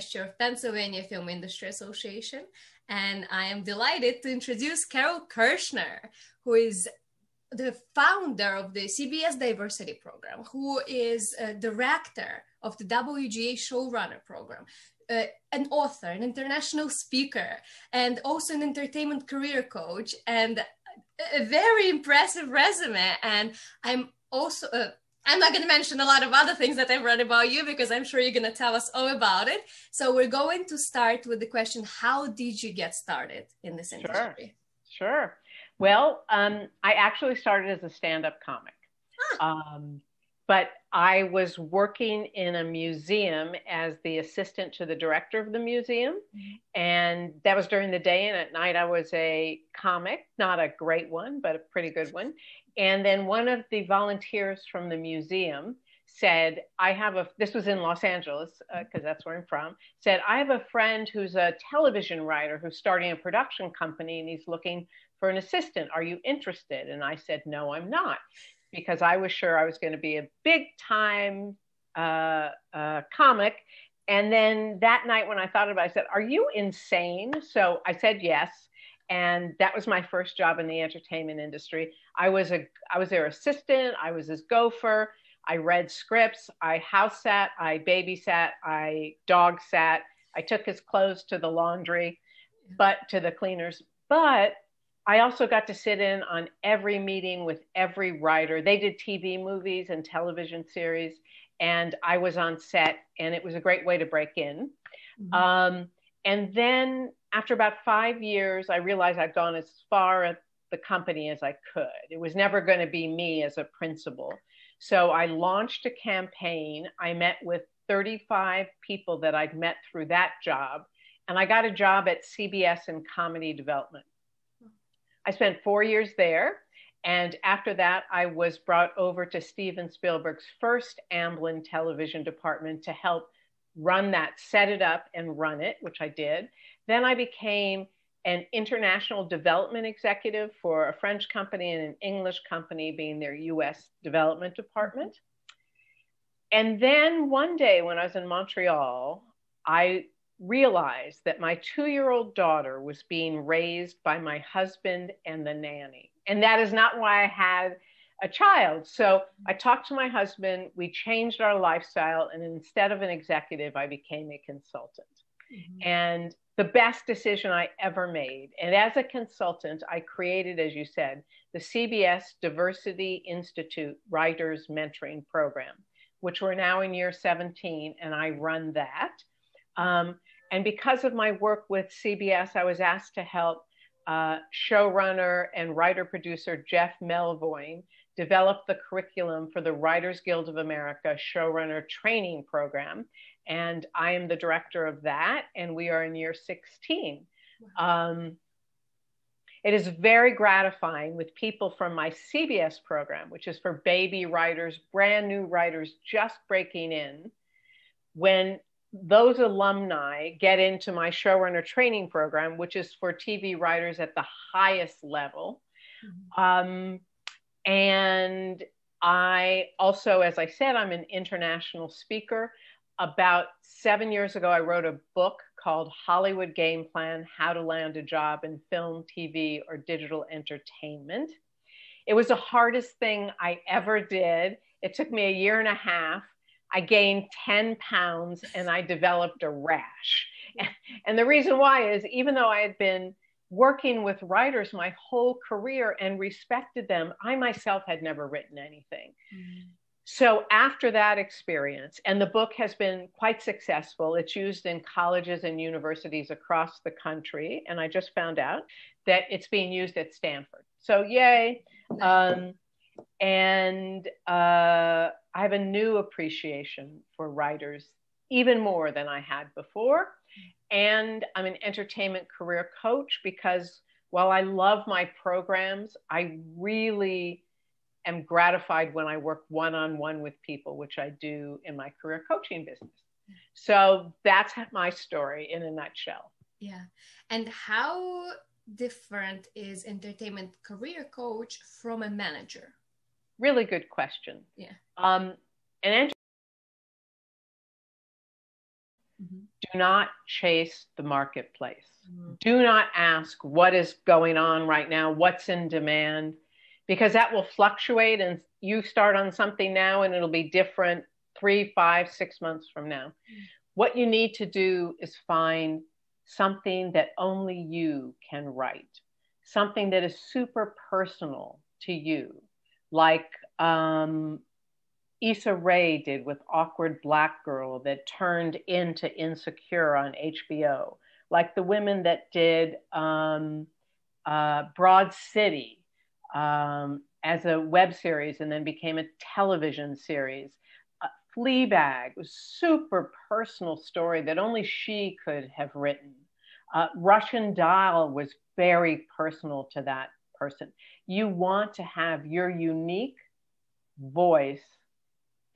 Of Pennsylvania Film Industry Association, and I am delighted to introduce Carole Kirschner, who is the founder of the CBS Diversity Program, who is a director of the WGA Showrunner Program, uh, an author, an international speaker, and also an entertainment career coach, and a very impressive resume. And I'm also, uh, I'm not going to mention a lot of other things that I've read about you because I'm sure you're going to tell us all about it. So we're going to start with the question How did you get started in this industry? Sure. sure. Well, um, I actually started as a stand up comic. Huh. Um, but I was working in a museum as the assistant to the director of the museum. And that was during the day. And at night, I was a comic, not a great one, but a pretty good one. And then one of the volunteers from the museum said, I have a, this was in Los Angeles, because uh, that's where I'm from, said, I have a friend who's a television writer who's starting a production company and he's looking for an assistant. Are you interested? And I said, No, I'm not because I was sure I was going to be a big time uh, uh, comic. And then that night when I thought about it, I said, Are you insane? So I said yes. And that was my first job in the entertainment industry. I was a I was their assistant, I was his gopher, I read scripts, I house sat, I babysat, I dog sat, I took his clothes to the laundry, but to the cleaners. But I also got to sit in on every meeting with every writer. They did TV movies and television series, and I was on set, and it was a great way to break in. Mm-hmm. Um, and then after about five years, I realized I'd gone as far at the company as I could. It was never going to be me as a principal. So I launched a campaign. I met with 35 people that I'd met through that job, and I got a job at CBS in comedy development. I spent four years there. And after that, I was brought over to Steven Spielberg's first Amblin television department to help run that, set it up and run it, which I did. Then I became an international development executive for a French company and an English company, being their US development department. And then one day when I was in Montreal, I realized that my two year old daughter was being raised by my husband and the nanny. And that is not why I had a child. So I talked to my husband, we changed our lifestyle, and instead of an executive, I became a consultant. Mm-hmm. And the best decision I ever made. And as a consultant, I created, as you said, the CBS Diversity Institute Writers Mentoring Program, which we're now in year 17, and I run that. Um, and because of my work with CBS, I was asked to help uh, showrunner and writer producer Jeff Melvoin develop the curriculum for the Writers Guild of America showrunner training program. And I am the director of that, and we are in year 16. Um, it is very gratifying with people from my CBS program, which is for baby writers, brand new writers just breaking in, when those alumni get into my showrunner training program, which is for TV writers at the highest level. Mm-hmm. Um, and I also, as I said, I'm an international speaker. About seven years ago, I wrote a book called Hollywood Game Plan How to Land a Job in Film, TV, or Digital Entertainment. It was the hardest thing I ever did. It took me a year and a half I gained 10 pounds and I developed a rash. And the reason why is even though I had been working with writers my whole career and respected them, I myself had never written anything. Mm-hmm. So after that experience, and the book has been quite successful, it's used in colleges and universities across the country. And I just found out that it's being used at Stanford. So, yay. Um, and uh, I have a new appreciation for writers, even more than I had before. And I'm an entertainment career coach because while I love my programs, I really am gratified when I work one on one with people, which I do in my career coaching business. So that's my story in a nutshell. Yeah. And how different is entertainment career coach from a manager? Really good question. Yeah. Um, an Mm-hmm. Do not chase the marketplace. Mm-hmm. Do not ask what is going on right now, what's in demand, because that will fluctuate and you start on something now and it'll be different three, five, six months from now. Mm-hmm. What you need to do is find something that only you can write, something that is super personal to you, like um, Issa Rae did with Awkward Black Girl that turned into Insecure on HBO, like the women that did um, uh, Broad City um, as a web series and then became a television series. Uh, Fleabag was super personal story that only she could have written. Uh, Russian Doll was very personal to that person. You want to have your unique voice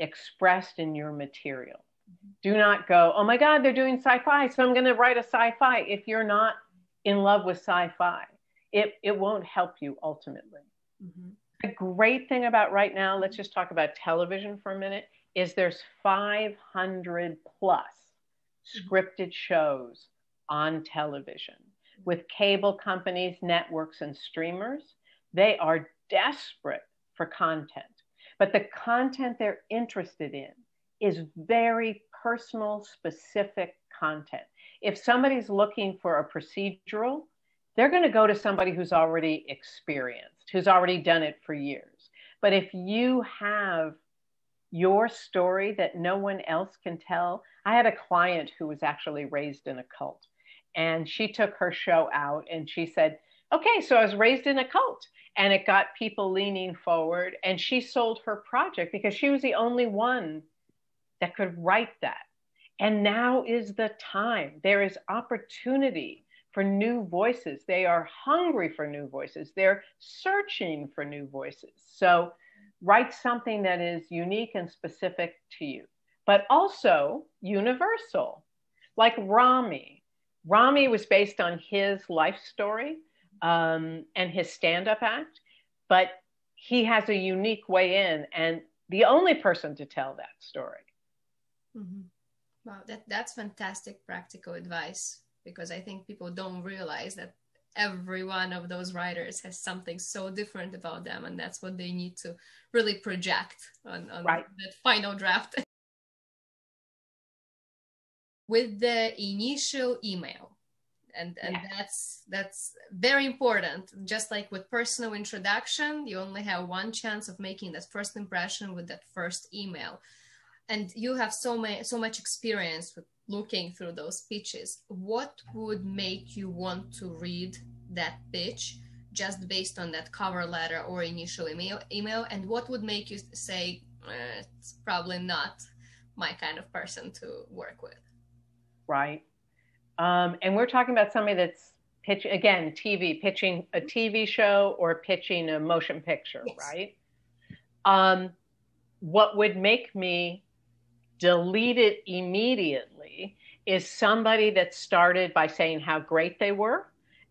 expressed in your material. Mm-hmm. Do not go, oh my God, they're doing sci fi, so I'm going to write a sci fi. If you're not in love with sci fi, it, it won't help you ultimately. Mm-hmm. The great thing about right now, let's just talk about television for a minute, is there's 500 plus scripted shows on television with cable companies, networks, and streamers. They are desperate for content. But the content they're interested in is very personal, specific content. If somebody's looking for a procedural, they're going to go to somebody who's already experienced, who's already done it for years. But if you have your story that no one else can tell, I had a client who was actually raised in a cult, and she took her show out and she said, Okay, so I was raised in a cult and it got people leaning forward and she sold her project because she was the only one that could write that. And now is the time. There is opportunity for new voices. They are hungry for new voices. They're searching for new voices. So write something that is unique and specific to you but also universal. Like Ramy. Ramy was based on his life story um, and his stand up act, but he has a unique way in and the only person to tell that story. Mm-hmm. Wow, that, that's fantastic practical advice because I think people don't realize that every one of those writers has something so different about them, and that's what they need to really project on, on right. that final draft. With the initial email, and and yeah. that's that's very important. Just like with personal introduction you only have one chance of making that first impression with that first email. And you have so many so much experience with looking through those pitches. What would make you want to read that pitch just based on that cover letter or initial email email? And what would make you say eh, it's probably not my kind of person to work with? Right um, and we're talking about somebody that's pitch again, TV, pitching a TV show or pitching a motion picture, yes. right? Um, what would make me delete it immediately is somebody that started by saying how great they were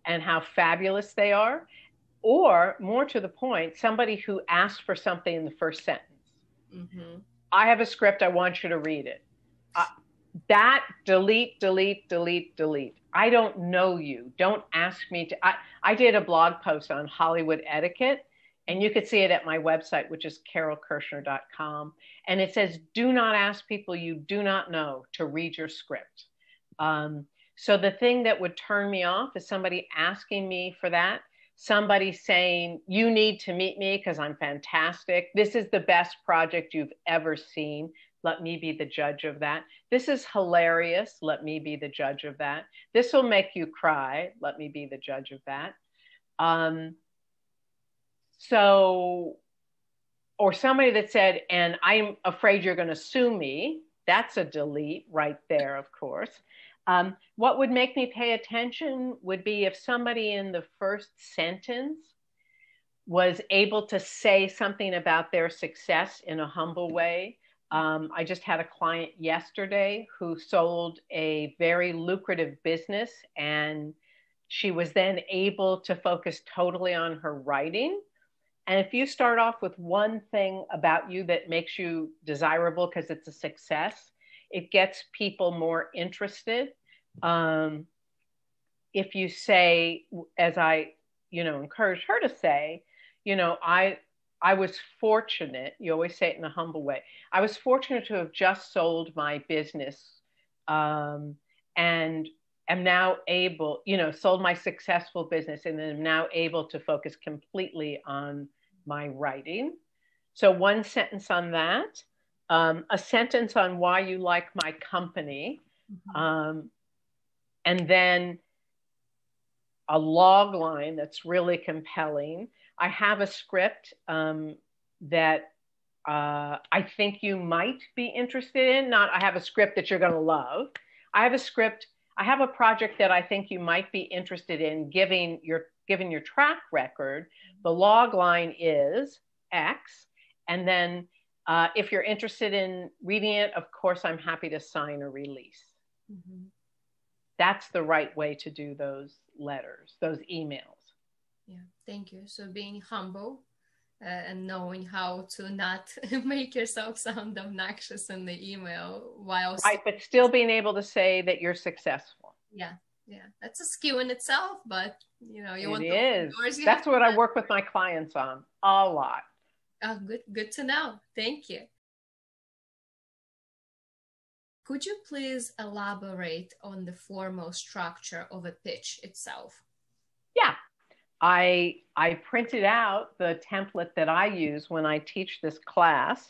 and how fabulous they are, or more to the point, somebody who asked for something in the first sentence. Mm-hmm. I have a script, I want you to read it that delete, delete, delete, delete. I don't know you. Don't ask me to. I, I did a blog post on Hollywood etiquette, and you could see it at my website, which is carolekirschner.com. And it says, do not ask people you do not know to read your script. Um, so the thing that would turn me off is somebody asking me for that, somebody saying, you need to meet me because I'm fantastic. This is the best project you've ever seen. Let me be the judge of that. This is hilarious. Let me be the judge of that. This will make you cry. Let me be the judge of that. Um, so, or somebody that said, and I'm afraid you're going to sue me. That's a delete right there, of course. Um, what would make me pay attention would be if somebody in the first sentence was able to say something about their success in a humble way um, I just had a client yesterday who sold a very lucrative business, and she was then able to focus totally on her writing. And if you start off with one thing about you that makes you desirable because it's a success, it gets people more interested. Um, if you say, as I, you know, encourage her to say, you know, I I was fortunate, you always say it in a humble way. I was fortunate to have just sold my business um, and am now able, you know, sold my successful business and am now able to focus completely on my writing. So, one sentence on that, um, a sentence on why you like my company, mm-hmm. um, and then a log line that's really compelling I have a script um, that uh, I think you might be interested in. Not, I have a script that you're going to love. I have a script. I have a project that I think you might be interested in. Giving your given your track record, the log line is X, and then uh, if you're interested in reading it, of course, I'm happy to sign a release. Mm-hmm. That's the right way to do those letters, those emails yeah thank you. So being humble uh, and knowing how to not make yourself sound obnoxious in the email while right but still being able to say that you're successful. Yeah yeah. That's a skill in itself but you know you it want is. that's what i work with my clients on a lot. Oh good good to know. Thank you. Could you please elaborate on the formal structure of a pitch itself I I printed out the template that I use when I teach this class.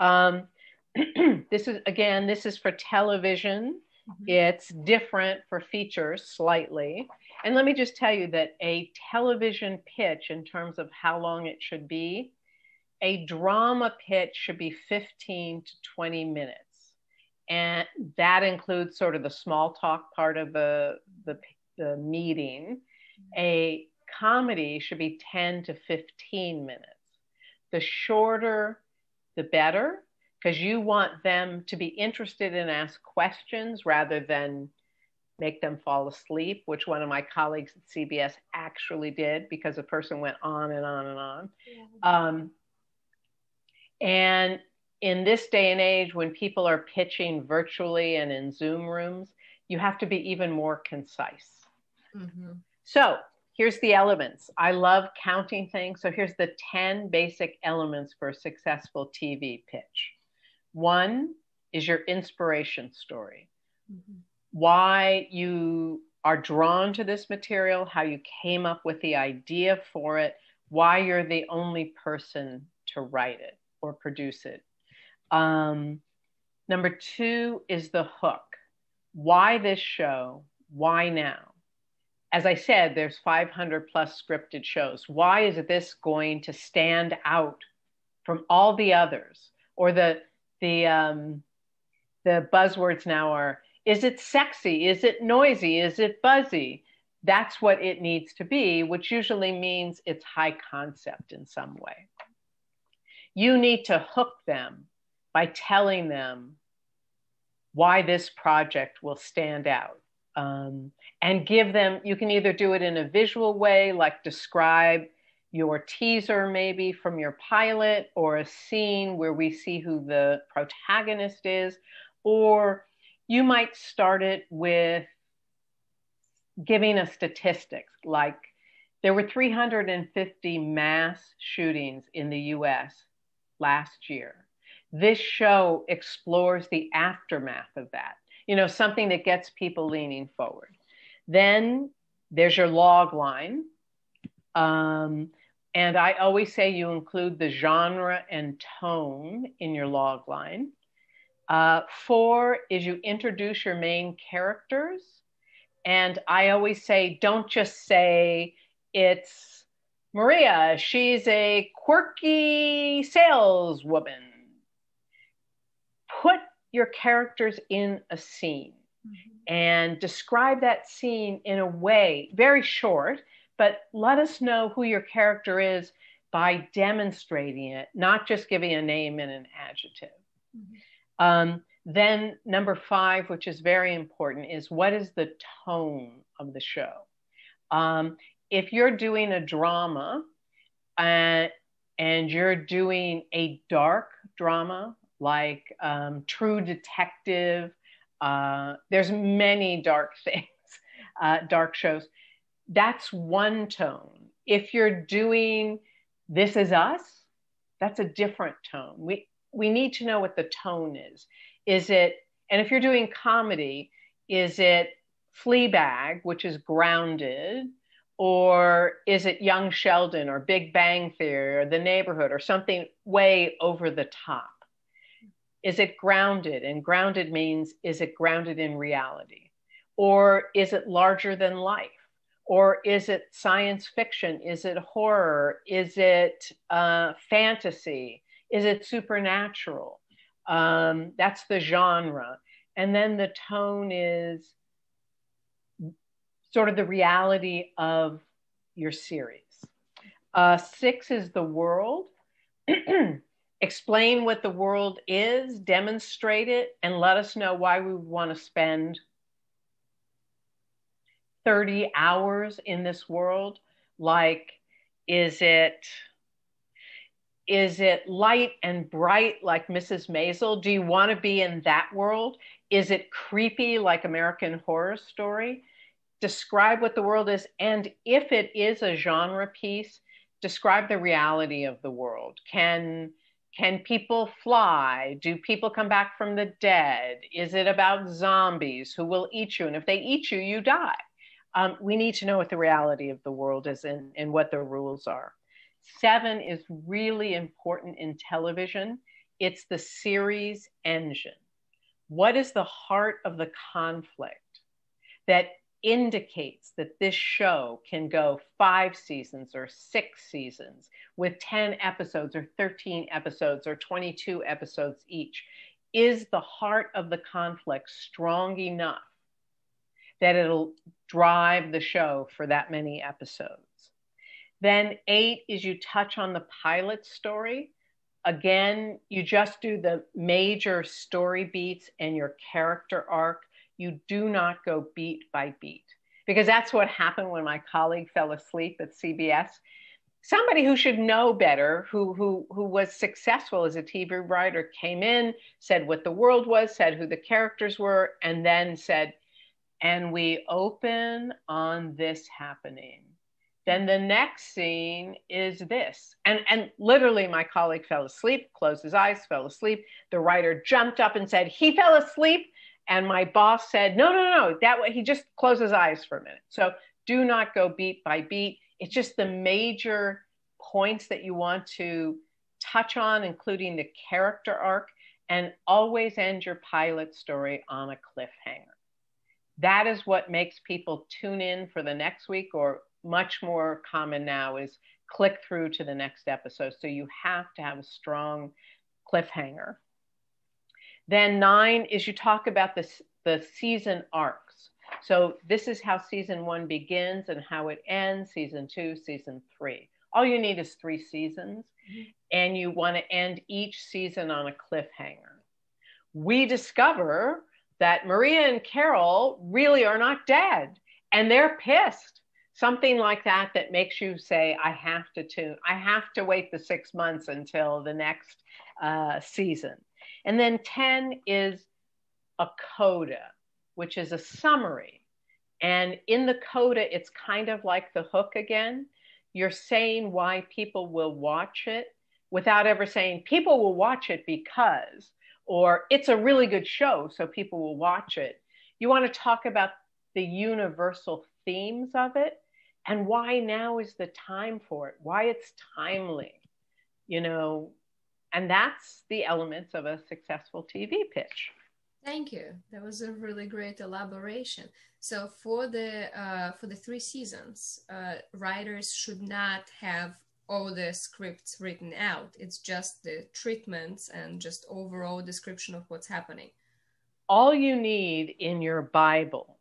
Um, this is again, this is for television. Mm-hmm. It's different for features slightly. And let me just tell you that a television pitch, in terms of how long it should be, a drama pitch should be 15 to 20 minutes. And that includes sort of the small talk part of the, the, the meeting. A comedy should be 10 to 15 minutes. The shorter, the better, because you want them to be interested and ask questions rather than make them fall asleep, which one of my colleagues at CBS actually did because the person went on and on and on. Yeah. Um, and in this day and age, when people are pitching virtually and in Zoom rooms, you have to be even more concise. Mm-hmm. So here's the elements. I love counting things. So here's the 10 basic elements for a successful TV pitch. One is your inspiration story. Mm-hmm. Why you are drawn to this material, how you came up with the idea for it, why you're the only person to write it or produce it. Um, number two is the hook. Why this show? Why now? As I said, there's 500 plus scripted shows. Why is this going to stand out from all the others? Or the the um, the buzzwords now are: is it sexy? Is it noisy? Is it buzzy? That's what it needs to be, which usually means it's high concept in some way. You need to hook them by telling them why this project will stand out um, and give them, you can either do it in a visual way, like describe your teaser maybe from your pilot or a scene where we see who the protagonist is, or you might start it with giving a statistics like there were 350 mass shootings in the US last year. This show explores the aftermath of that you know, something that gets people leaning forward. Then there's your log line. Um, and I always say you include the genre and tone in your log line. Uh, four is you introduce your main characters. And I always say, don't just say it's Maria, she's a quirky saleswoman. Your characters in a scene mm-hmm. and describe that scene in a way, very short, but let us know who your character is by demonstrating it, not just giving a name and an adjective. Mm-hmm. Um, then, number five, which is very important, is what is the tone of the show? Um, if you're doing a drama uh, and you're doing a dark drama, like um, True Detective. Uh, there's many dark things, uh, dark shows. That's one tone. If you're doing This Is Us, that's a different tone. We we need to know what the tone is. Is it, and if you're doing comedy, is it Fleabag, which is grounded, or is it Young Sheldon or Big Bang Theory or The Neighborhood or something way over the top? Is it grounded? And grounded means is it grounded in reality? Or is it larger than life? Or is it science fiction? Is it horror? Is it uh, fantasy? Is it supernatural? Um, that's the genre. And then the tone is sort of the reality of your series. Uh, six is the world. Explain what the world is, demonstrate it, and let us know why we want to spend 30 hours in this world. Like, is it is it light and bright like Mrs. Maisel? Do you want to be in that world? Is it creepy like American Horror Story? Describe what the world is. And if it is a genre piece, describe the reality of the world. Can can people fly? Do people come back from the dead? Is it about zombies who will eat you? And if they eat you, you die. Um, we need to know what the reality of the world is and, and what the rules are. Seven is really important in television. It's the series engine. What is the heart of the conflict that indicates that this show can go five seasons or six seasons with 10 episodes or 13 episodes or 22 episodes each? Is the heart of the conflict strong enough that it'll drive the show for that many episodes? Then eight is you touch on the pilot story. Again, you just do the major story beats and your character arc. You do not go beat by beat because that's what happened when my colleague fell asleep at CBS. Somebody who should know better, who who who was successful as a TV writer, came in, said what the world was, said who the characters were, and then said, "And we open on this happening." Then the next scene is this. And, and literally, my colleague fell asleep, closed his eyes, fell asleep. The writer jumped up and said, He fell asleep. And my boss said, No, no, no, that way he just closed his eyes for a minute. So do not go beat by beat. It's just the major points that you want to touch on, including the character arc, and always end your pilot story on a cliffhanger. That is what makes people tune in for the next week or much more common now is click through to the next episode. So you have to have a strong cliffhanger. Then nine is you talk about the, the season arcs. So this is how season one begins and how it ends, season two, season three. All you need is three seasons, mm-hmm. and you want to end each season on a cliffhanger. We discover that Maria and Carol really are not dead, and they're pissed something like that that makes you say i have to tune i have to wait the six months until the next uh, season and then 10 is a coda which is a summary. And in the coda it's kind of like the hook again. You're saying why people will watch it without ever saying people will watch it because or it's a really good show so people will watch it. You want to talk about the universal themes of it and why now is the time for it, why it's timely, you know, and that's the elements of a successful TV pitch. Thank you. That was a really great elaboration. So for the uh, for the three seasons, uh, writers should not have all the scripts written out. It's just the treatments and just overall description of what's happening. All you need in your Bible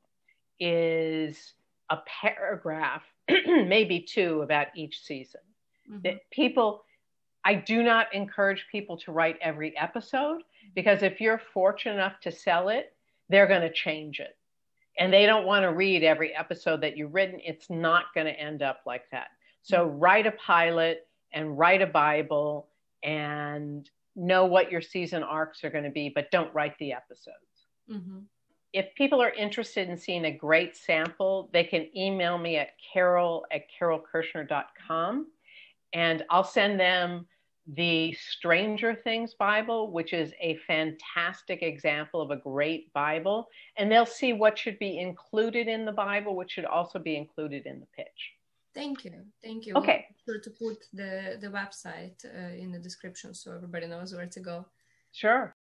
is a paragraph maybe two about each season. Mm-hmm. That people, I do not encourage people to write every episode because if you're fortunate enough to sell it, they're going to change it. And they don't want to read every episode that you've written. It's not going to end up like that. So mm-hmm. write a pilot and write a Bible and know what your season arcs are going to be, but don't write the episodes. Mm-hmm. If people are interested in seeing a great sample, they can email me at carol at carolekirschner.com and I'll send them the Stranger Things Bible, which is a fantastic example of a great Bible. And they'll see what should be included in the Bible, which should also be included in the pitch. Thank you. Thank you. Okay. We'll sure to put the, the website uh, in the description so everybody knows where to go. Sure.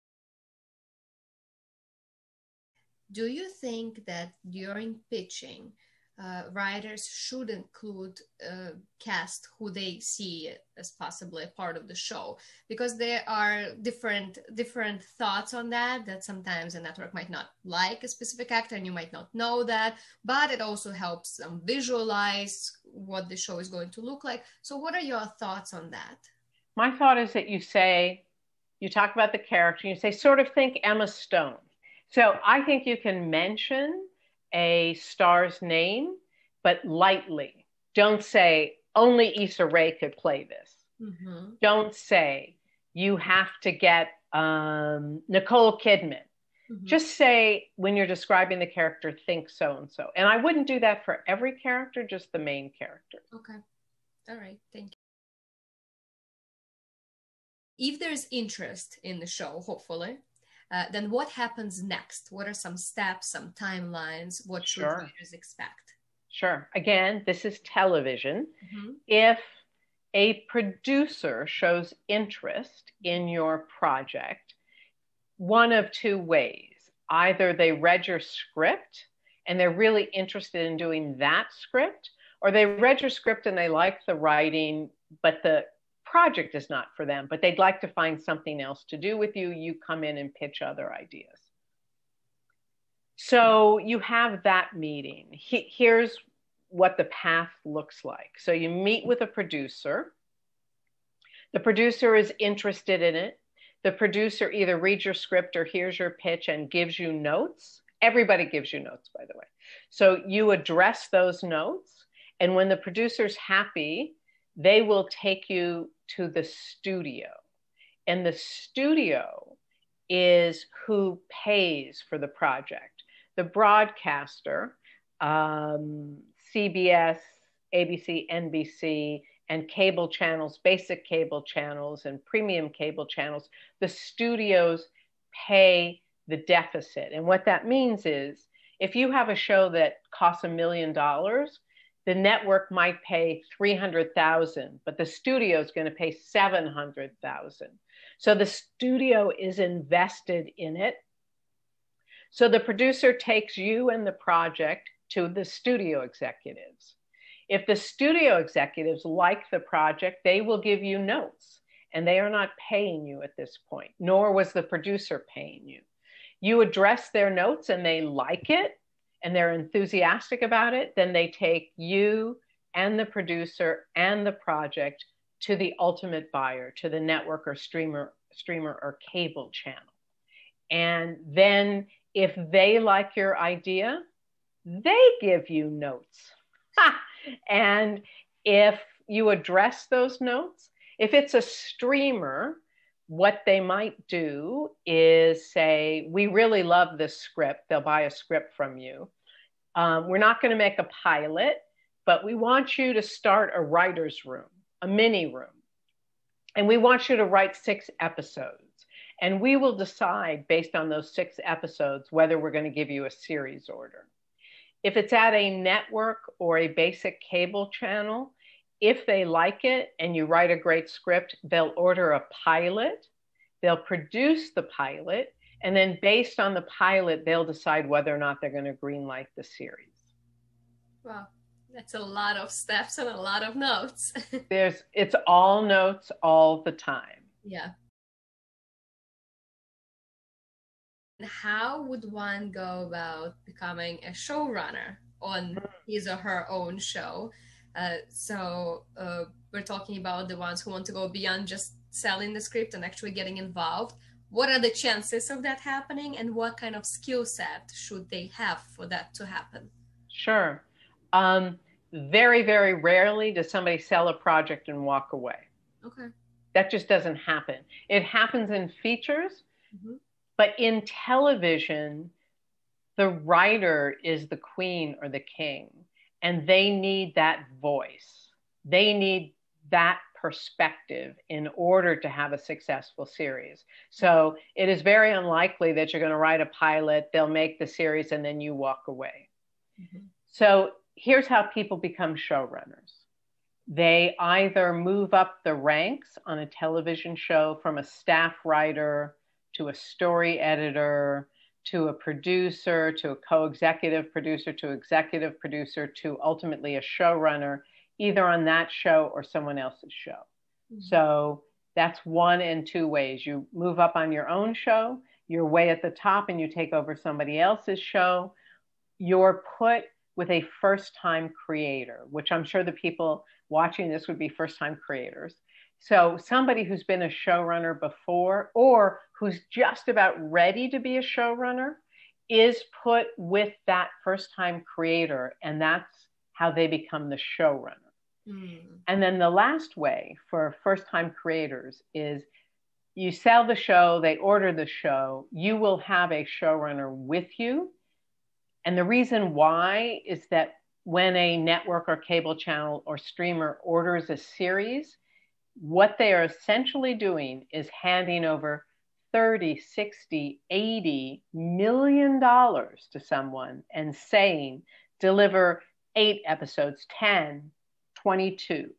Do you think that during pitching, uh, writers should include uh, cast who they see as possibly a part of the show because there are different different thoughts on that that sometimes a network might not like a specific actor and you might not know that but it also helps them visualize what the show is going to look like. So what are your thoughts on that? My thought is that you say you talk about the character you say sort of think emma stone. So i think you can mention a star's name, but lightly. Don't say only Issa Rae could play this. Mm-hmm. Don't say you have to get um, Nicole Kidman. Mm-hmm. Just say when you're describing the character, think so and so. And I wouldn't do that for every character, just the main character. Okay. All right. Thank you. If there's interest in the show, hopefully, uh, then what happens next? What are some steps, some timelines? What should sure. readers expect? Sure. Again, this is television. Mm-hmm. If a producer shows interest in your project, one of two ways. Either they read your script and they're really interested in doing that script, or they read your script and they like the writing, but the project is not for them, but they'd like to find something else to do with you, you come in and pitch other ideas. So you have that meeting. He, here's what the path looks like. So you meet with a producer. The producer is interested in it. The producer either reads your script or hears your pitch and gives you notes. Everybody gives you notes, by the way. So you address those notes. And when the producer's happy, they will take you to the studio. And the studio is who pays for the project. The broadcaster, um, CBS, ABC, NBC, and cable channels, basic cable channels, and premium cable channels, the studios pay the deficit. And what that means is if you have a show that costs a million dollars, the network might pay 300,000 but the studio is going to pay 700,000 so the studio is invested in it. So the producer takes you and the project to the studio executives. If the studio executives like the project they will give you notes and they are not paying you at this point nor was the producer paying you. You address their notes and they like it and they're enthusiastic about it, then they take you and the producer and the project to the ultimate buyer, to the network or streamer, streamer or cable channel. And then if they like your idea, they give you notes. and if you address those notes, if it's a streamer, what they might do is say, We really love this script. They'll buy a script from you. Um, we're not going to make a pilot, but we want you to start a writer's room, a mini room. And we want you to write six episodes. And we will decide based on those six episodes whether we're going to give you a series order. If it's at a network or a basic cable channel, if they like it and you write a great script, they'll order a pilot, they'll produce the pilot, and then based on the pilot, they'll decide whether or not they're going to greenlight the series. Wow, that's a lot of steps and a lot of notes. There's it's all notes all the time. Yeah. How would one go about becoming a showrunner on mm. his or her own show? Uh, so uh, we're talking about the ones who want to go beyond just selling the script and actually getting involved. What are the chances of that happening, and what kind of skill set should they have for that to happen? Sure. Um, very, very rarely does somebody sell a project and walk away. Okay. That just doesn't happen. It happens in features, mm-hmm. but in television, the writer is the queen or the king, and they need that voice. They need that perspective in order to have a successful series. So it is very unlikely that you're going to write a pilot, they'll make the series, and then you walk away. Mm-hmm. So here's how people become showrunners they either move up the ranks on a television show from a staff writer to a story editor to a producer to a co executive producer to executive producer to ultimately a showrunner either on that show or someone else's show. Mm-hmm. So that's one and two ways. You move up on your own show, you're way at the top and you take over somebody else's show. You're put with a first time creator, which I'm sure the people watching this would be first time creators. So somebody who's been a showrunner before or who's just about ready to be a showrunner is put with that first time creator and that's how they become the showrunner. Mm. And then the last way for first time creators is you sell the show, they order the show, you will have a showrunner with you. And the reason why is that when a network or cable channel or streamer orders a series, what they are essentially doing is handing over 30, 60, 80 million dollars to someone and saying, deliver eight episodes, 10, 22.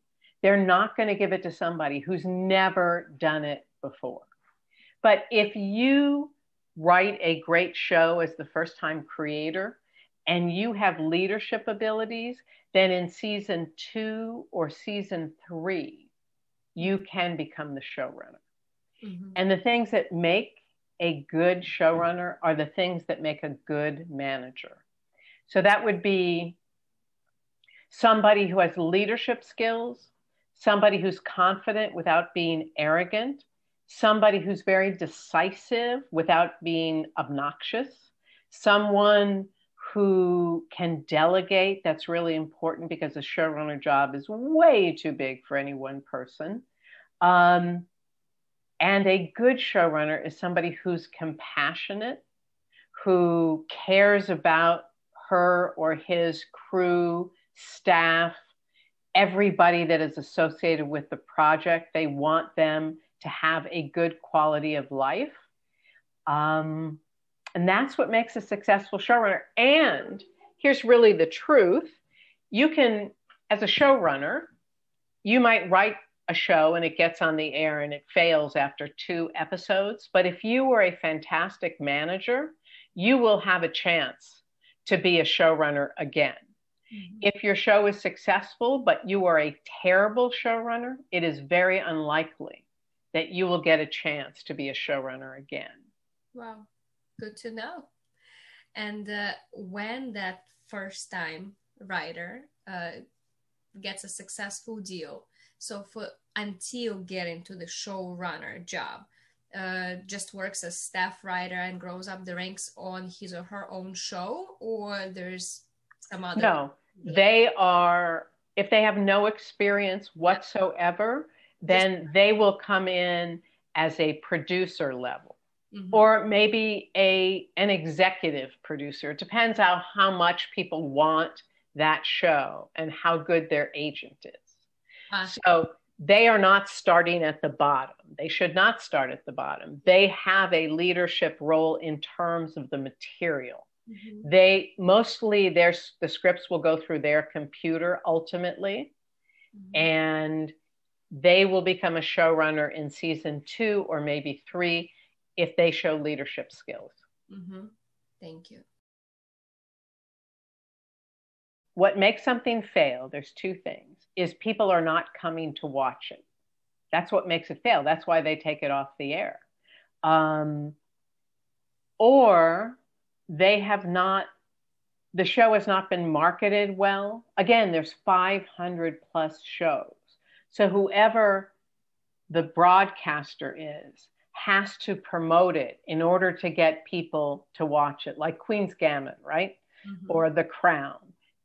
They're not going to give it to somebody who's never done it before. But if you write a great show as the first time creator and you have leadership abilities, then in season two or season three, you can become the showrunner. Mm-hmm. And the things that make a good showrunner are the things that make a good manager. So that would be somebody who has leadership skills, somebody who's confident without being arrogant, somebody who's very decisive without being obnoxious, someone who can delegate. That's really important because a showrunner job is way too big for any one person. Um, and a good showrunner is somebody who's compassionate, who cares about her or his crew, staff, everybody that is associated with the project. They want them to have a good quality of life. Um, and that's what makes a successful showrunner. And here's really the truth you can, as a showrunner, you might write a show and it gets on the air and it fails after two episodes. But if you were a fantastic manager, you will have a chance to be a showrunner again. Mm-hmm. If your show is successful, but you are a terrible showrunner, it is very unlikely that you will get a chance to be a showrunner again. Wow, good to know. And uh, when that first time writer uh, gets a successful deal, so for until getting to the showrunner job, uh, just works as staff writer and grows up the ranks on his or her own show, or there's some other. No, they are, if they have no experience whatsoever, then they will come in as a producer level. Mm-hmm. Or maybe a an executive producer. It depends on how much people want that show and how good their agent is. So they are not starting at the bottom. They should not start at the bottom. They have a leadership role in terms of the material. Mm-hmm. They mostly their the scripts will go through their computer ultimately, mm-hmm. and they will become a showrunner in season two or maybe three if they show leadership skills. Mm-hmm. Thank you. What makes something fail, there's two things, is people are not coming to watch it. That's what makes it fail. That's why they take it off the air. Um, or they have not the show has not been marketed well again there's 500 plus shows so whoever the broadcaster is has to promote it in order to get people to watch it like queen's gambit right mm-hmm. or the crown.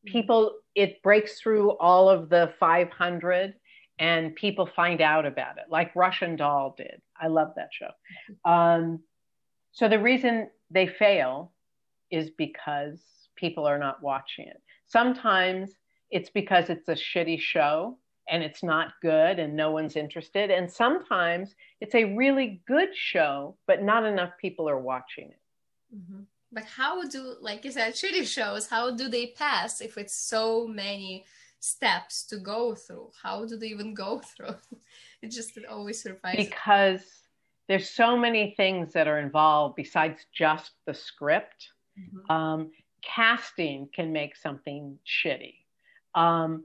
People it breaks through all of the 500 and people find out about it, like Russian Doll did. I love that show. Um, so the reason they fail is because people are not watching it. Sometimes it's because it's a shitty show and it's not good and no one's interested. And sometimes it's a really good show, but not enough people are watching it. Mm-hmm. But how do, like you said, shitty shows, how do they pass if it's so many steps to go through? How do they even go through? it just it always surprises Because there's so many things that are involved besides just the script. Mm-hmm. Um, casting can make something shitty. Um,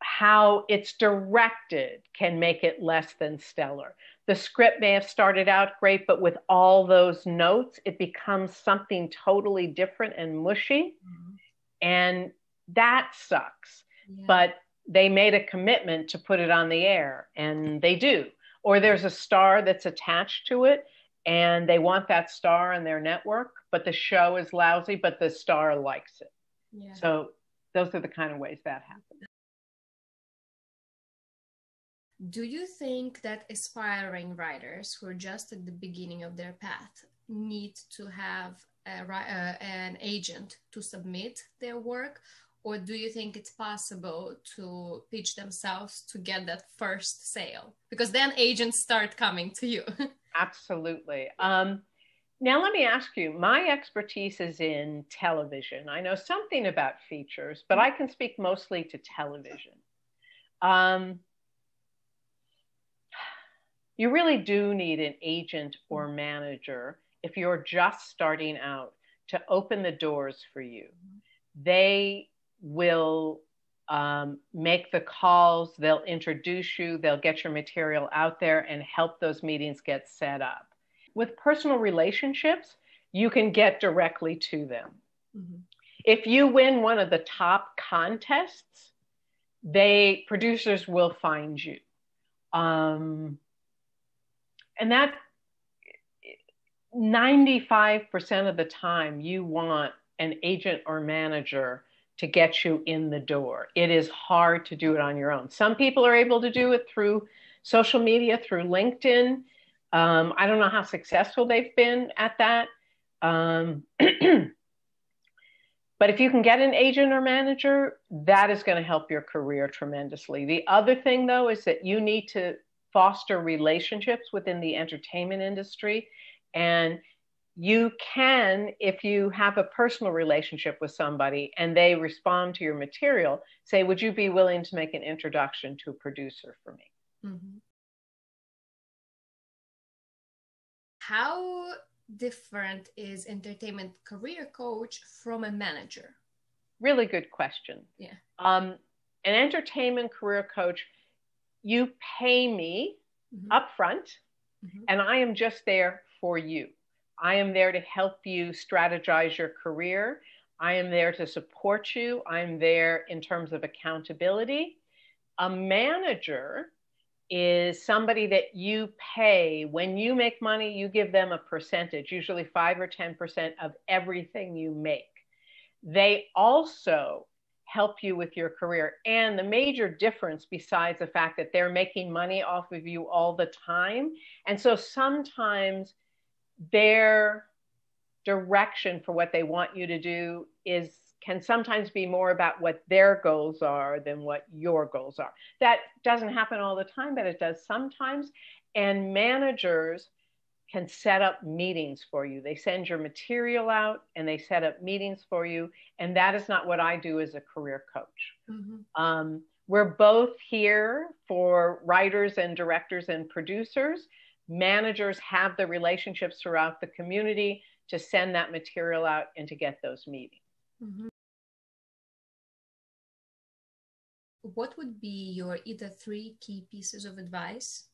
how it's directed can make it less than stellar. The script may have started out great, but with all those notes, it becomes something totally different and mushy. Mm-hmm. And that sucks. Yeah. But they made a commitment to put it on the air, and they do. Or there's a star that's attached to it, and they want that star on their network, but the show is lousy, but the star likes it. Yeah. So those are the kind of ways that happens. Do you think that aspiring writers who are just at the beginning of their path need to have a, uh, an agent to submit their work? Or do you think it's possible to pitch themselves to get that first sale? Because then agents start coming to you. Absolutely. Um, now, let me ask you my expertise is in television. I know something about features, but I can speak mostly to television. Um, you really do need an agent or manager if you're just starting out to open the doors for you. They will um, make the calls, they'll introduce you, they'll get your material out there and help those meetings get set up. With personal relationships, you can get directly to them. Mm-hmm. If you win one of the top contests, they producers will find you. Um, and that 95% of the time you want an agent or manager to get you in the door. It is hard to do it on your own. Some people are able to do it through social media, through LinkedIn. Um, I don't know how successful they've been at that. Um, but if you can get an agent or manager, that is going to help your career tremendously. The other thing, though, is that you need to foster relationships within the entertainment industry. And you can, if you have a personal relationship with somebody and they respond to your material, say, Would you be willing to make an introduction to a producer for me? Mm-hmm. How different is entertainment career coach from a manager? Really good question. Yeah. Um, an entertainment career coach you pay me mm-hmm. upfront, mm-hmm. and I am just there for you. I am there to help you strategize your career. I am there to support you. I'm there in terms of accountability. A manager is somebody that you pay. When you make money, you give them a percentage, usually 5 or 10% of everything you make. They also help you with your career. And the major difference, besides the fact that they're making money off of you all the time, and so sometimes their direction for what they want you to do is can sometimes be more about what their goals are than what your goals are. That doesn't happen all the time, but it does sometimes. And managers can set up meetings for you. They send your material out and they set up meetings for you. And that is not what I do as a career coach. Mm-hmm. Um, we're both here for writers and directors and producers. Managers have the relationships throughout the community to send that material out and to get those meetings. Mm-hmm. What would be your either three key pieces of advice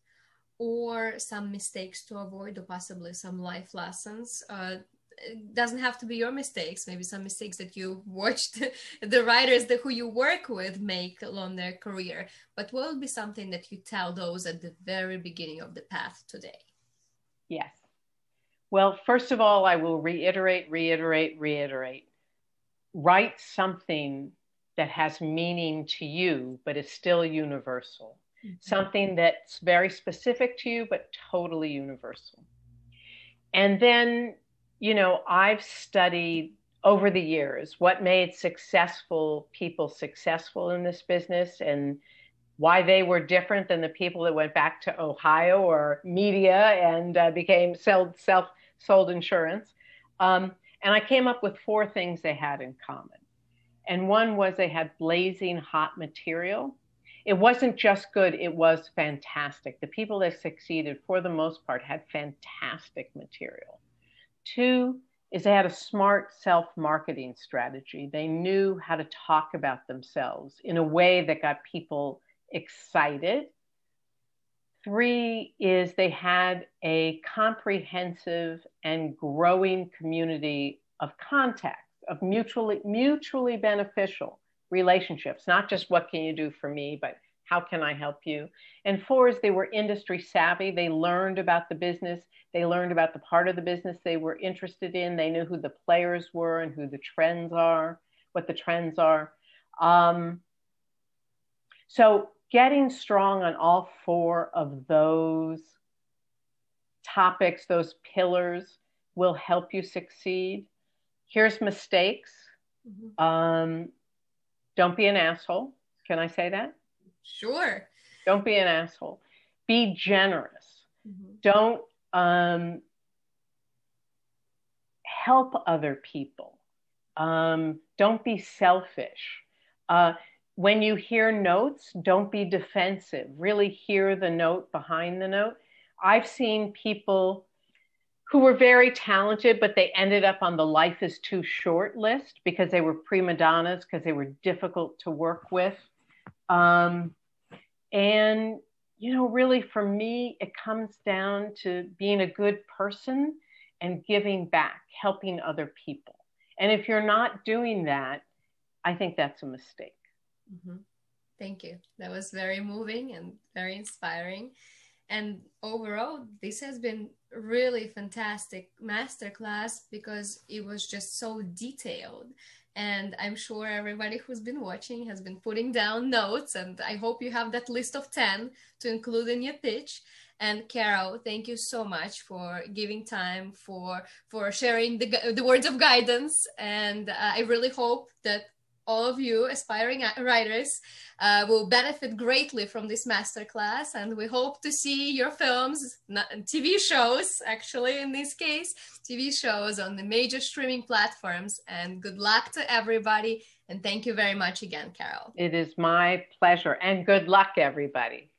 or some mistakes to avoid or possibly some life lessons. Uh, it doesn't have to be your mistakes. Maybe some mistakes that you watched the writers that who you work with make along their career. But what will be something that you tell those at the very beginning of the path today? Yes. Well first of all i will reiterate reiterate reiterate. Write something that has meaning to you but is still universal. Something that's very specific to you, but totally universal. And then, you know, I've studied over the years what made successful people successful in this business and why they were different than the people that went back to Ohio or media and uh, became self self sold insurance. Um, and I came up with four things they had in common. And one was they had blazing hot material. It wasn't just good, it was fantastic. The people that succeeded, for the most part, had fantastic material. Two is they had a smart self marketing strategy. They knew how to talk about themselves in a way that got people excited. Three is they had a comprehensive and growing community of contacts, of mutually mutually beneficial relationships, not just what can you do for me, but how can I help you? And four is they were industry savvy. They learned about the business. They learned about the part of the business they were interested in. They knew who the players were and who the trends are, what the trends are. Um, so getting strong on all four of those topics, those pillars, will help you succeed. Here's mistakes. Mm-hmm. Um, don't be an asshole. Can I say that? Sure. Don't be an asshole. Be generous. Mm-hmm. Don't um, help other people. Um, don't be selfish. Uh, when you hear notes, don't be defensive. Really hear the note behind the note. I've seen people who were very talented, but they ended up on the life is too short list because they were prima donnas, because they were difficult to work with. Um, and, you know, really for me, it comes down to being a good person and giving back, helping other people. And if you're not doing that, I think that's a mistake. Mm-hmm. Thank you. That was very moving and very inspiring. And overall, this has been really fantastic masterclass because it was just so detailed. And I'm sure everybody who's been watching has been putting down notes, and I hope you have that list of 10 to include in your pitch. And Carole, thank you so much for giving time for for sharing the, the words of guidance. And uh, I really hope that all of you aspiring writers uh, will benefit greatly from this masterclass and we hope to see your films tv shows actually in this case tv shows on the major streaming platforms and good luck to everybody and thank you very much again carole. It is my pleasure and good luck everybody